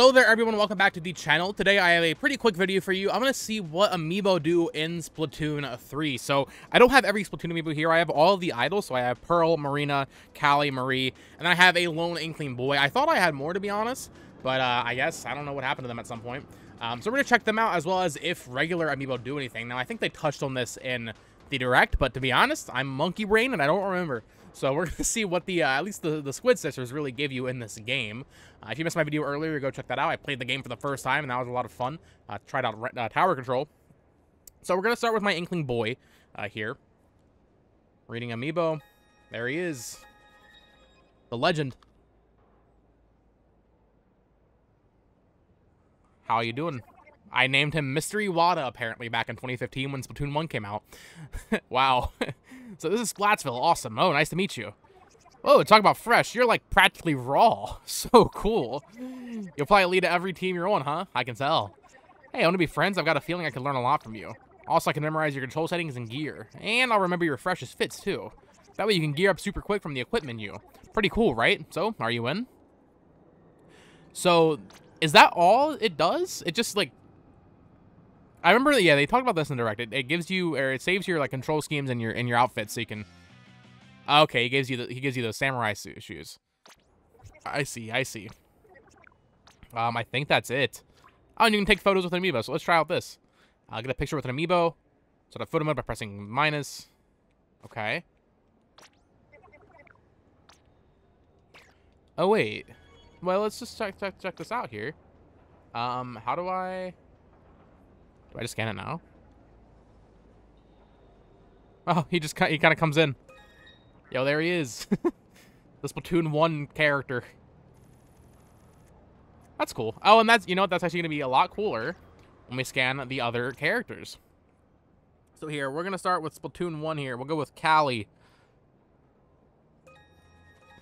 Hello there everyone, welcome back to the channel. Today I have a pretty quick video for you. I'm going to see what amiibo do in Splatoon 3. So I don't have every Splatoon amiibo here. I have all the idols. So I have Pearl, Marina, Callie, Marie, and I have a lone Inkling boy. I thought I had more to be honest, but uh, I guess I don't know what happened to them at some point. Um, so we're going to check them out as well as if regular amiibo do anything. Now I think they touched on this in the direct, but to be honest, I'm monkey brain and I don't remember. So we're going to see what the, uh, at least the, the Squid Sisters really give you in this game. Uh, if you missed my video earlier, go check that out. I played the game for the first time, and that was a lot of fun. Uh, tried out uh, tower control. So we're going to start with my Inkling Boy uh, here. Reading Amiibo. There he is. The legend. How are you doing? I named him Mystery Wada, apparently, back in 2015 when Splatoon 1 came out. wow. so this is Splatsville. Awesome. Oh, nice to meet you. Oh, talk about fresh. You're like practically raw. So cool. You'll probably lead every team you're on, huh? I can tell. Hey, I want to be friends. I've got a feeling I can learn a lot from you. Also, I can memorize your control settings and gear. And I'll remember your freshest fits, too. That way you can gear up super quick from the equipment menu. Pretty cool, right? So, are you in? So, is that all it does? It just, like, I remember, yeah, they talked about this in direct. It, it gives you, or it saves your like control schemes and your in your outfits, so you can. Okay, he gives you the he gives you those samurai shoes. I see, I see. Um, I think that's it. Oh, and you can take photos with an amiibo. So let's try out this. I'll get a picture with an amiibo. So I photo mode by pressing minus. Okay. Oh wait. Well, let's just check check check this out here. Um, how do I? Do I just scan it now? Oh, he just he kind of comes in. Yo, there he is. the Splatoon 1 character. That's cool. Oh, and that's, you know That's actually going to be a lot cooler when we scan the other characters. So here, we're going to start with Splatoon 1 here. We'll go with Callie.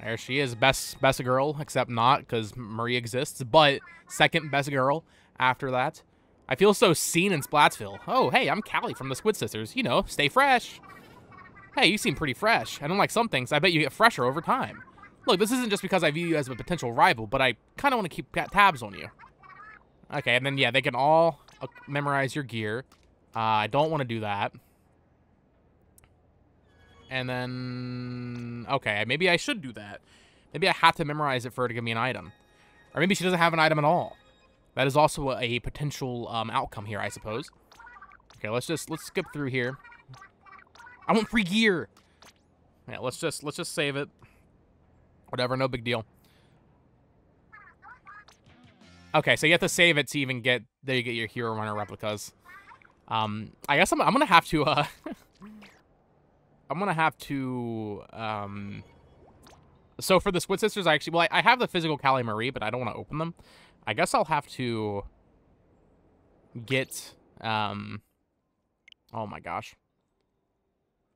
There she is, best best girl, except not, because Marie exists, but second best girl after that. I feel so seen in Splatsville. Oh, hey, I'm Callie from the Squid Sisters. You know, stay fresh. Hey, you seem pretty fresh. And unlike some things, I bet you get fresher over time. Look, this isn't just because I view you as a potential rival, but I kind of want to keep tabs on you. Okay, and then, yeah, they can all uh, memorize your gear. Uh, I don't want to do that. And then... Okay, maybe I should do that. Maybe I have to memorize it for her to give me an item. Or maybe she doesn't have an item at all. That is also a, potential um, outcome here, I suppose. Okay, let's just let's skip through here. I want free gear. Yeah, let's just let's just save it. Whatever, no big deal. Okay, so you have to save it to even get there. You get your hero runner replicas. Um, I guess I'm I'm gonna have to uh, I'm gonna have to um. So for the Squid Sisters, I actually well I, I have the physical Callie Marie, but I don't want to open them. I guess I'll have to get, um, oh my gosh.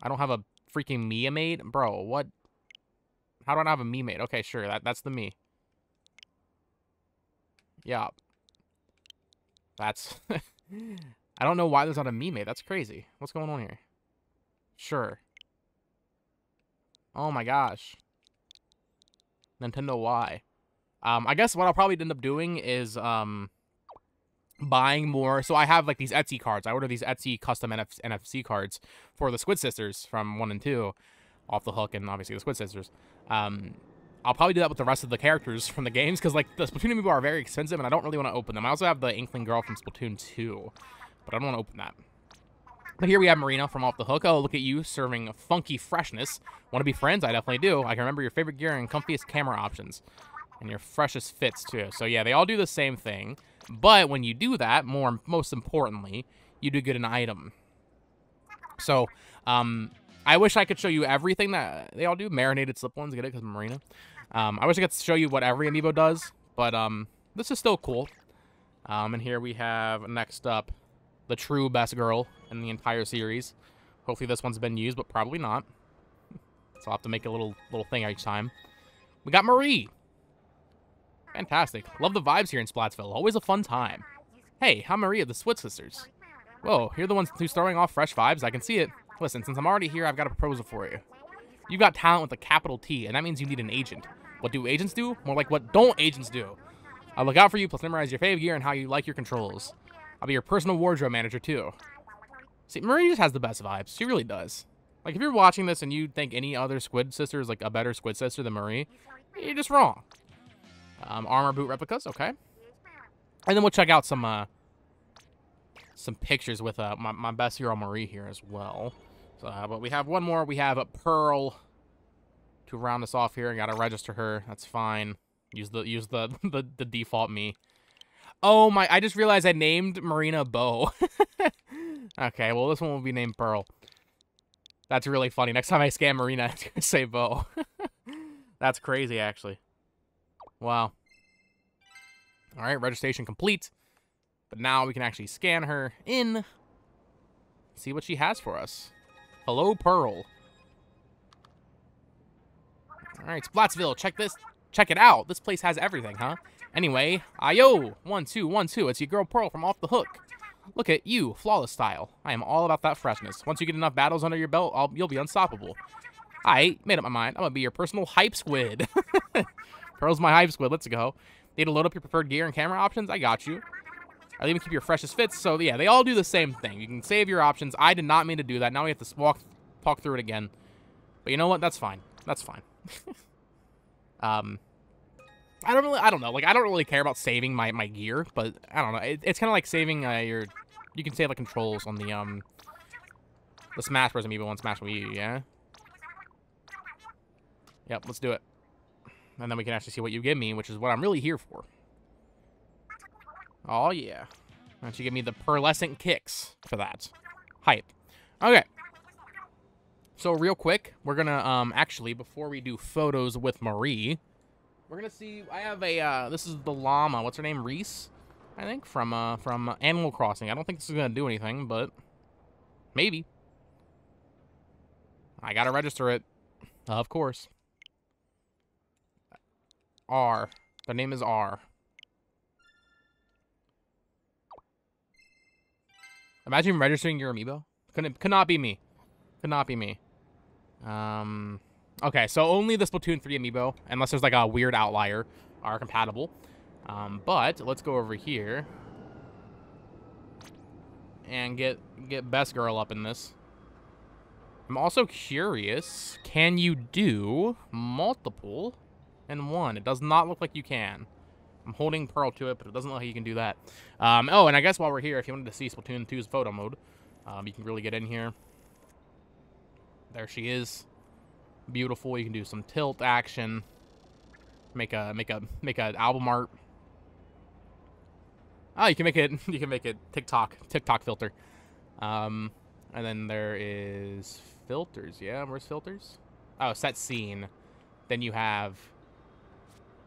I don't have a freaking Mii made? Bro, what? How do I not have a Mii made? Okay, sure, that, that's the Mii. Yeah. That's, I don't know why there's not a Mii made. That's crazy. What's going on here? Sure. Oh my gosh. Nintendo, why? Um, I guess what I'll probably end up doing is um, buying more. So I have like these Etsy cards. I order these Etsy custom NF NFC cards for the Squid Sisters from 1 and 2. Off the hook and obviously the Squid Sisters. Um, I'll probably do that with the rest of the characters from the games because like the Splatoon amiibo are very expensive and I don't really want to open them. I also have the Inkling Girl from Splatoon 2, but I don't want to open that. But here we have Marina from Off the Hook. Oh, look at you serving funky freshness. Want to be friends? I definitely do. I can remember your favorite gear and comfiest camera options and your freshest fits too. So yeah, they all do the same thing. But when you do that, more most importantly, you do get an item. So, um, I wish I could show you everything that they all do. Marinated slip ones, get it? Because Marina. Um, I wish I could show you what every amiibo does, but um, this is still cool. Um, and here we have next up the true best girl in the entire series. Hopefully this one's been used, but probably not. So I'll have to make a little little thing each time. We got Marie. Fantastic. Love the vibes here in Splatsville. Always a fun time. Hey, I'm Marie, the Squid Sisters. Whoa, you're the ones who's throwing off fresh vibes? I can see it. Listen, since I'm already here, I've got a proposal for you. You've got talent with a capital T, and that means you need an agent. What do agents do? More like what don't agents do? I'll look out for you, plus memorize your fave gear and how you like your controls. I'll be your personal wardrobe manager, too. See, Marie just has the best vibes. She really does. Like, if you're watching this and you think any other Squid sister is, like, a better Squid sister than Marie, you're just wrong. Um, armor boot replicas, okay. And then we'll check out some, uh, some pictures with, uh, my, my best hero, Marie, here as well. So, uh, but we have one more. We have a Pearl to round us off here. I gotta register her. That's fine. Use the, use the, the, the default Mii. Oh my, I just realized I named Marina Bo. okay, well this one will be named Pearl. That's really funny. Next time I scan Marina, it's gonna say Bo. That's crazy, actually. Wow. Alright, registration complete. But now we can actually scan her in. See what she has for us. Hello, Pearl. Alright, Splatsville, check this. Check it out. This place has everything, huh? Anyway, ayo, one, two, one, two. It's your girl Pearl from Off the Hook. Look at you, flawless style. I am all about that freshness. Once you get enough battles under your belt, I'll, you'll be unstoppable. I made up my mind. I'm gonna be your personal hype squid. Pearl's my Hive squid. Let's go. Need to load up your preferred gear and camera options? I got you. I'll even keep your freshest fits. So yeah, they all do the same thing. You can save your options. I did not mean to do that. Now we have to walk, talk through it again. But you know what? That's fine. That's fine. um, I don't really, I don't know. Like, I don't really care about saving my, my gear, but I don't know. It, it's kind of like saving uh, your, you can save the controls on the, um, the Smash Bros. Amiibo on Smash Wii U, yeah? Yep, let's do it. And then we can actually see what you give me, which is what I'm really here for. Oh, yeah. Why don't you give me the pearlescent kicks for that? Hype. Okay. So, real quick, we're gonna, um, actually, before we do photos with Marie... We're gonna see. I have a. Uh, this is the llama. What's her name? Reese, I think, from uh, from Animal Crossing. I don't think this is gonna do anything, but maybe. I gotta register it, of course. R. The name is R. Imagine registering your amiibo. Could could not be me. Could not be me. Um. Okay, so only the Splatoon 3 amiibo, unless there's like a weird outlier, are compatible. Um, but let's go over here and get get Best Girl up in this. I'm also curious, can you do multiple in one? It does not look like you can. I'm holding Pearl to it, but it doesn't look like you can do that. Um, oh, and I guess while we're here, if you wanted to see Splatoon 2's photo mode, um, you can really get in here. There she is beautiful. You can do some tilt action. Make a make a make a album art. Oh, you can make it. You can make it TikTok TikTok filter. Um, and then there is filters. Yeah, where's filters? Oh, set scene. Then you have.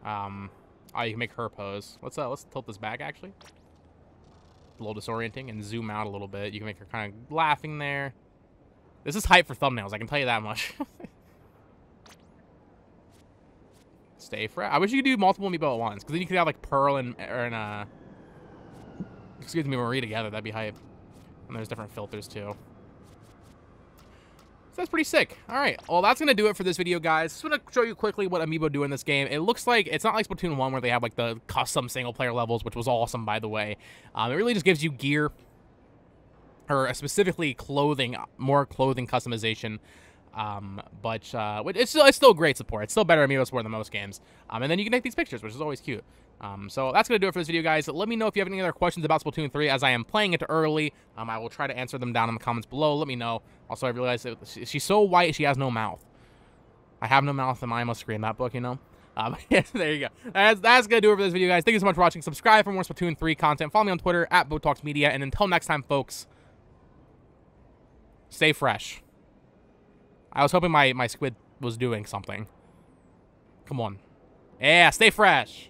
Um, oh, you can make her pose. Let's uh, let's tilt this back actually. A little disorienting and zoom out a little bit. You can make her kind of laughing there. This is hype for thumbnails. I can tell you that much. Stay fresh. I wish you could do multiple amiibo at once, because then you could have like Pearl and, and uh, excuse me, Marie together. That'd be hype. And there's different filters too. So that's pretty sick. All right, well, that's going to do it for this video, guys. Just want to show you quickly what Amiibo do in this game. It looks like, it's not like Splatoon 1 where they have, like, the custom single-player levels, which was awesome, by the way. Um, it really just gives you gear, or specifically clothing, more clothing customization. Um, but uh, it's still it's still great support. It's still better amiibo support than most games. Um, and then you can take these pictures, which is always cute. Um, so that's gonna do it for this video, guys. Let me know if you have any other questions about Splatoon 3, as I am playing it early. Um, I will try to answer them down in the comments below. Let me know. Also, I realized that she's so white, she has no mouth. I have no mouth, and I must scream that book, you know. Um, yeah, there you go. That's, that's going to do it for this video, guys. Thank you so much for watching. Subscribe for more Splatoon 3 content. Follow me on Twitter, at BoTalks Media. And until next time, folks, stay fresh. I was hoping my, my squid was doing something. Come on. Yeah, stay fresh.